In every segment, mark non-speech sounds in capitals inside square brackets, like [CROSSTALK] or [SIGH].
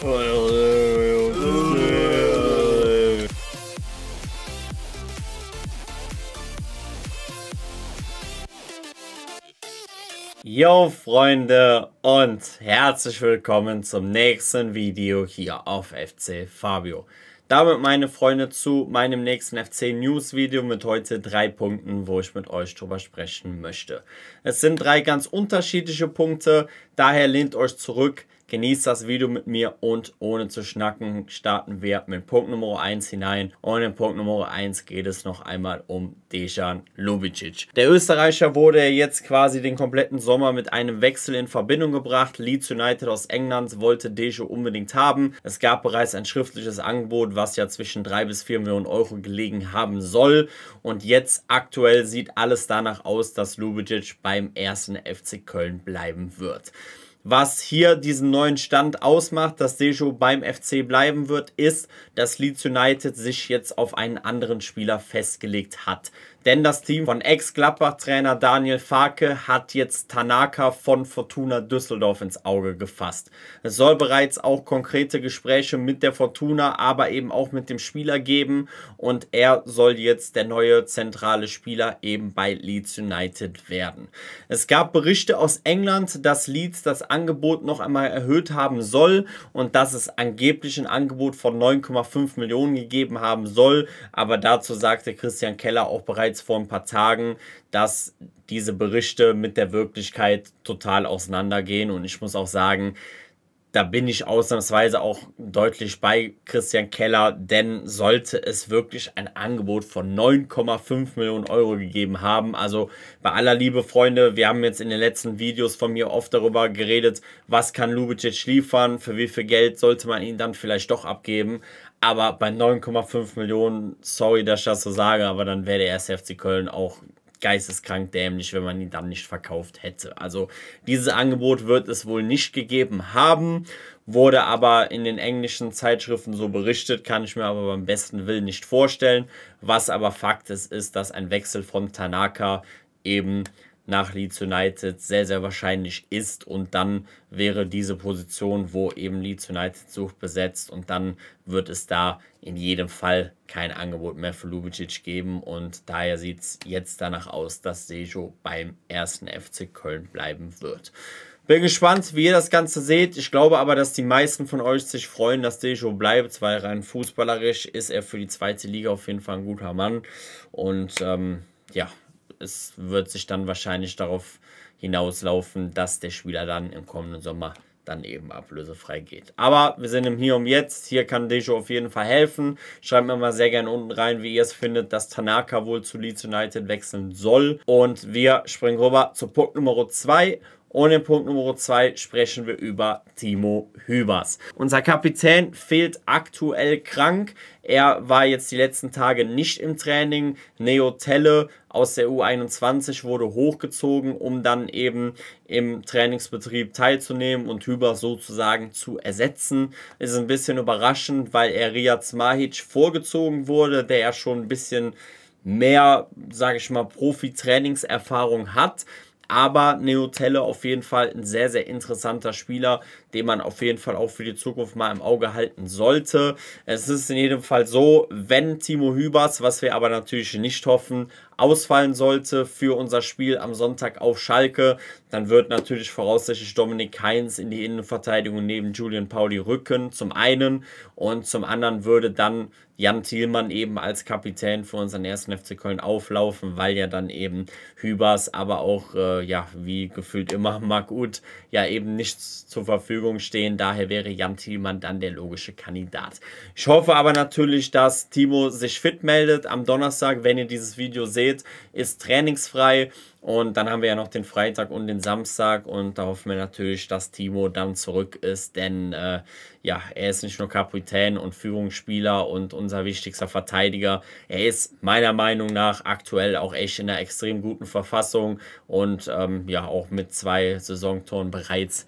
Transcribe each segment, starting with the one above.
Yo Freunde und herzlich willkommen zum nächsten Video hier auf FC Fabio. Damit meine Freunde zu meinem nächsten FC News Video mit heute drei Punkten, wo ich mit euch drüber sprechen möchte. Es sind drei ganz unterschiedliche Punkte, daher lehnt euch zurück, Genießt das Video mit mir und ohne zu schnacken starten wir mit Punkt Nummer 1 hinein. Und in Punkt Nummer 1 geht es noch einmal um Dejan Lubicic. Der Österreicher wurde jetzt quasi den kompletten Sommer mit einem Wechsel in Verbindung gebracht. Leeds United aus England wollte Dejo unbedingt haben. Es gab bereits ein schriftliches Angebot, was ja zwischen 3 bis 4 Millionen Euro gelegen haben soll. Und jetzt aktuell sieht alles danach aus, dass Lubicic beim ersten FC Köln bleiben wird. Was hier diesen neuen Stand ausmacht, dass Dejo beim FC bleiben wird, ist, dass Leeds United sich jetzt auf einen anderen Spieler festgelegt hat. Denn das Team von Ex-Gladbach-Trainer Daniel Farke hat jetzt Tanaka von Fortuna Düsseldorf ins Auge gefasst. Es soll bereits auch konkrete Gespräche mit der Fortuna, aber eben auch mit dem Spieler geben und er soll jetzt der neue zentrale Spieler eben bei Leeds United werden. Es gab Berichte aus England, dass Leeds das Angebot noch einmal erhöht haben soll und dass es angeblich ein Angebot von 9,5 Millionen gegeben haben soll, aber dazu sagte Christian Keller auch bereits bereits vor ein paar Tagen, dass diese Berichte mit der Wirklichkeit total auseinandergehen. Und ich muss auch sagen, da bin ich ausnahmsweise auch deutlich bei Christian Keller, denn sollte es wirklich ein Angebot von 9,5 Millionen Euro gegeben haben, also bei aller Liebe Freunde, wir haben jetzt in den letzten Videos von mir oft darüber geredet, was kann Lubicic liefern, für wie viel Geld sollte man ihn dann vielleicht doch abgeben, aber bei 9,5 Millionen, sorry, dass ich das so sage, aber dann wäre der erste FC Köln auch geisteskrank dämlich, wenn man ihn dann nicht verkauft hätte. Also dieses Angebot wird es wohl nicht gegeben haben, wurde aber in den englischen Zeitschriften so berichtet, kann ich mir aber beim besten Willen nicht vorstellen. Was aber Fakt ist, ist, dass ein Wechsel von Tanaka eben nach Leeds United sehr, sehr wahrscheinlich ist. Und dann wäre diese Position, wo eben Leeds United sucht, besetzt. Und dann wird es da in jedem Fall kein Angebot mehr für Lubicic geben. Und daher sieht es jetzt danach aus, dass Sejo beim ersten FC Köln bleiben wird. Bin gespannt, wie ihr das Ganze seht. Ich glaube aber, dass die meisten von euch sich freuen, dass Dejo bleibt, weil rein fußballerisch ist er für die zweite Liga auf jeden Fall ein guter Mann. Und ähm, ja, es wird sich dann wahrscheinlich darauf hinauslaufen, dass der Spieler dann im kommenden Sommer dann eben ablösefrei geht. Aber wir sind im Hier und Jetzt. Hier kann Dejo auf jeden Fall helfen. Schreibt mir mal sehr gerne unten rein, wie ihr es findet, dass Tanaka wohl zu Leeds United wechseln soll. Und wir springen rüber zu Punkt Nummer 2. Und in Punkt Nummer 2 sprechen wir über Timo Hübers. Unser Kapitän fehlt aktuell krank. Er war jetzt die letzten Tage nicht im Training. Neo Telle aus der U21 wurde hochgezogen, um dann eben im Trainingsbetrieb teilzunehmen und Hübers sozusagen zu ersetzen. Ist ein bisschen überraschend, weil er Riyad Smahic vorgezogen wurde, der ja schon ein bisschen mehr, sage ich mal, Profi-Trainingserfahrung hat. Aber Neotelle auf jeden Fall ein sehr, sehr interessanter Spieler, den man auf jeden Fall auch für die Zukunft mal im Auge halten sollte. Es ist in jedem Fall so, wenn Timo Hübers, was wir aber natürlich nicht hoffen, ausfallen sollte für unser Spiel am Sonntag auf Schalke, dann wird natürlich voraussichtlich Dominik Heinz in die Innenverteidigung neben Julian Pauli rücken, zum einen. Und zum anderen würde dann Jan Thielmann eben als Kapitän für unseren ersten FC Köln auflaufen, weil ja dann eben Hübers, aber auch, äh, ja, wie gefühlt immer, [LAUGHS] Marc Uth, ja eben nichts zur Verfügung stehen. Daher wäre Jan Thielmann dann der logische Kandidat. Ich hoffe aber natürlich, dass Timo sich fit meldet am Donnerstag, wenn ihr dieses Video seht seht, ist trainingsfrei. Und dann haben wir ja noch den Freitag und den Samstag. Und da hoffen wir natürlich, dass Timo dann zurück ist. Denn äh, ja, er ist nicht nur Kapitän und Führungsspieler und unser wichtigster Verteidiger. Er ist meiner Meinung nach aktuell auch echt in einer extrem guten Verfassung. Und ähm, ja, auch mit zwei Saisontoren bereits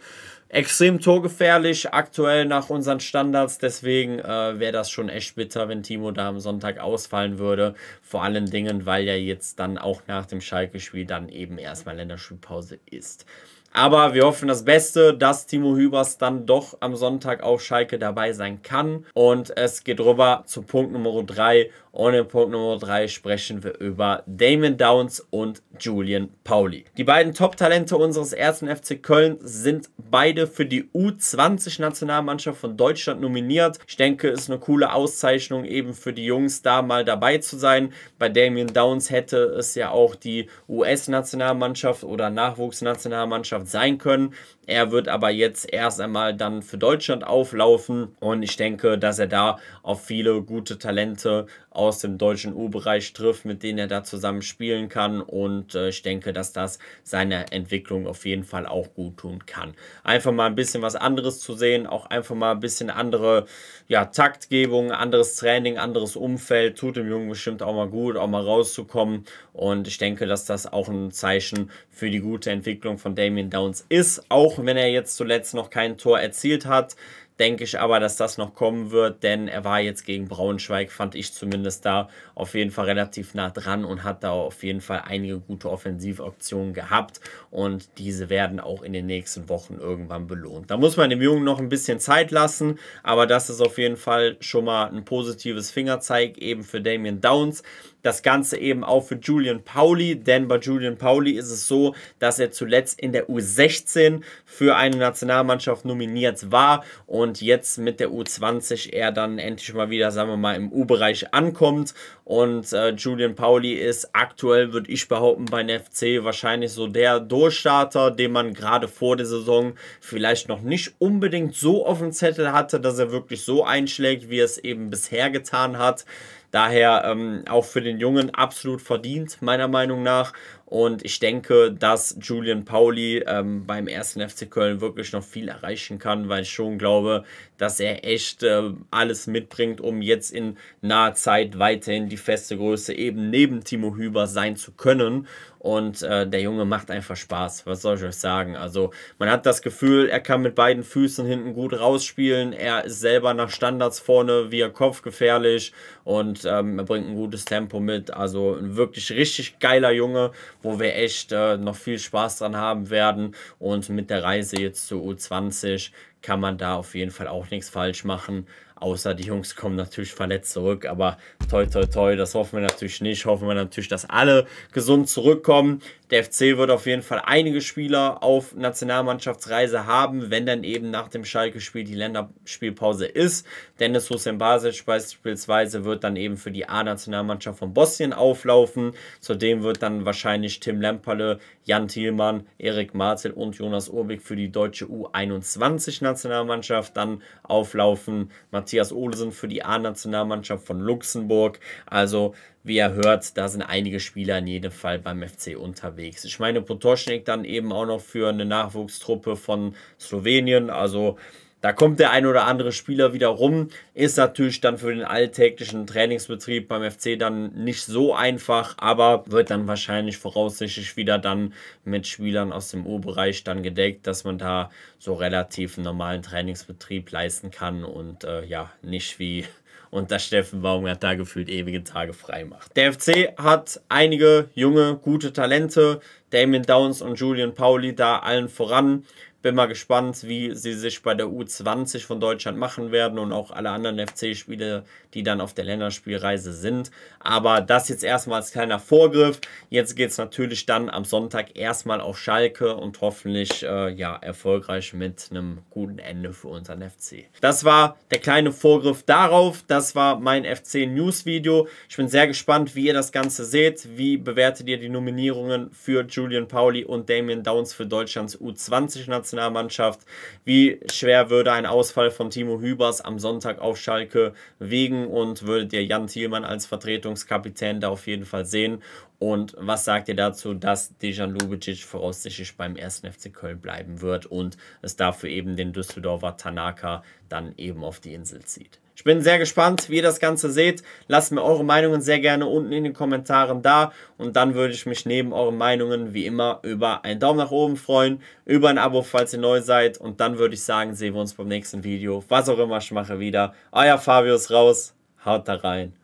extrem torgefährlich aktuell nach unseren Standards. Deswegen äh, wäre das schon echt bitter, wenn Timo da am Sonntag ausfallen würde. Vor allen Dingen, weil ja jetzt dann auch nach dem Schalke-Spiel dann eben erstmal Länderspielpause ist. Aber wir hoffen das Beste, dass Timo Hübers dann doch am Sonntag auf Schalke dabei sein kann. Und es geht rüber zu Punkt Nummer 3. Und in Punkt Nummer 3 sprechen wir über Damon Downs und Julian Pauli. Die beiden Top-Talente unseres ersten FC Köln sind beide für die U20-Nationalmannschaft von Deutschland nominiert. Ich denke, es ist eine coole Auszeichnung eben für die Jungs da mal dabei zu sein. Bei Damien Downs hätte es ja auch die US-Nationalmannschaft oder Nachwuchsnationalmannschaft sein können. Er wird aber jetzt erst einmal dann für Deutschland auflaufen und ich denke, dass er da auf viele gute Talente aus dem deutschen U-Bereich trifft, mit denen er da zusammen spielen kann. Und äh, ich denke, dass das seiner Entwicklung auf jeden Fall auch gut tun kann. Einfach mal ein bisschen was anderes zu sehen, auch einfach mal ein bisschen andere ja, Taktgebung, anderes Training, anderes Umfeld, tut dem Jungen bestimmt auch mal gut, auch mal rauszukommen. Und ich denke, dass das auch ein Zeichen für die gute Entwicklung von Damien Downs ist, auch wenn er jetzt zuletzt noch kein Tor erzielt hat denke ich aber, dass das noch kommen wird, denn er war jetzt gegen Braunschweig, fand ich zumindest da auf jeden Fall relativ nah dran und hat da auf jeden Fall einige gute Offensivoptionen gehabt und diese werden auch in den nächsten Wochen irgendwann belohnt. Da muss man dem Jungen noch ein bisschen Zeit lassen, aber das ist auf jeden Fall schon mal ein positives Fingerzeig eben für Damien Downs. Das Ganze eben auch für Julian Pauli, denn bei Julian Pauli ist es so, dass er zuletzt in der U16 für eine Nationalmannschaft nominiert war und jetzt mit der U20 er dann endlich mal wieder, sagen wir mal, im U-Bereich ankommt. Und äh, Julian Pauli ist aktuell, würde ich behaupten, bei NFC wahrscheinlich so der Durchstarter, den man gerade vor der Saison vielleicht noch nicht unbedingt so auf dem Zettel hatte, dass er wirklich so einschlägt, wie er es eben bisher getan hat. Daher ähm, auch für den Jungen absolut verdient, meiner Meinung nach. Und ich denke, dass Julian Pauli ähm, beim ersten FC Köln wirklich noch viel erreichen kann, weil ich schon glaube, dass er echt äh, alles mitbringt, um jetzt in naher Zeit weiterhin die feste Größe eben neben Timo Hüber sein zu können. Und äh, der Junge macht einfach Spaß. Was soll ich euch sagen? Also, man hat das Gefühl, er kann mit beiden Füßen hinten gut rausspielen. Er ist selber nach Standards vorne wie er kopfgefährlich und ähm, er bringt ein gutes Tempo mit. Also, ein wirklich richtig geiler Junge wo wir echt äh, noch viel Spaß dran haben werden. Und mit der Reise jetzt zur U20 kann man da auf jeden Fall auch nichts falsch machen. Außer die Jungs kommen natürlich verletzt zurück, aber toi toi toi, das hoffen wir natürlich nicht. Hoffen wir natürlich, dass alle gesund zurückkommen. Der FC wird auf jeden Fall einige Spieler auf Nationalmannschaftsreise haben, wenn dann eben nach dem Schalke-Spiel die Länderspielpause ist. Dennis Hussein Basic beispielsweise wird dann eben für die A-Nationalmannschaft von Bosnien auflaufen. Zudem wird dann wahrscheinlich Tim Lemperle, Jan Thielmann, Erik Marzel und Jonas Urbig für die deutsche U21-Nationalmannschaft dann auflaufen. Matthias Olsen für die A-Nationalmannschaft von Luxemburg. Also wie ihr hört, da sind einige Spieler in jedem Fall beim FC unterwegs. Ich meine, Potoschnik dann eben auch noch für eine Nachwuchstruppe von Slowenien. Also da kommt der ein oder andere Spieler wieder rum. Ist natürlich dann für den alltäglichen Trainingsbetrieb beim FC dann nicht so einfach, aber wird dann wahrscheinlich voraussichtlich wieder dann mit Spielern aus dem U-Bereich dann gedeckt, dass man da so relativ einen normalen Trainingsbetrieb leisten kann und äh, ja, nicht wie [LAUGHS] und dass Steffen Baumgart da gefühlt ewige Tage frei macht. Der FC hat einige junge, gute Talente. Damien Downs und Julian Pauli da allen voran. Bin mal gespannt, wie sie sich bei der U20 von Deutschland machen werden und auch alle anderen FC-Spiele, die dann auf der Länderspielreise sind. Aber das jetzt erstmal als kleiner Vorgriff. Jetzt geht es natürlich dann am Sonntag erstmal auf Schalke und hoffentlich äh, ja, erfolgreich mit einem guten Ende für unseren FC. Das war der kleine Vorgriff darauf. Das war mein FC News Video. Ich bin sehr gespannt, wie ihr das Ganze seht. Wie bewertet ihr die Nominierungen für Julian Pauli und Damien Downs für Deutschlands U20-Nationalmannschaft? Nationalmannschaft. Wie schwer würde ein Ausfall von Timo Hübers am Sonntag auf Schalke wiegen und würdet ihr Jan Thielmann als Vertretungskapitän da auf jeden Fall sehen? Und was sagt ihr dazu, dass Dejan Lubicic voraussichtlich beim 1. FC Köln bleiben wird und es dafür eben den Düsseldorfer Tanaka dann eben auf die Insel zieht? Ich bin sehr gespannt, wie ihr das Ganze seht. Lasst mir eure Meinungen sehr gerne unten in den Kommentaren da. Und dann würde ich mich neben euren Meinungen wie immer über einen Daumen nach oben freuen, über ein Abo, falls ihr neu seid. Und dann würde ich sagen, sehen wir uns beim nächsten Video. Was auch immer ich mache wieder. Euer Fabius raus. Haut da rein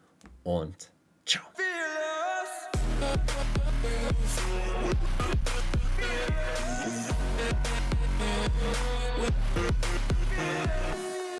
und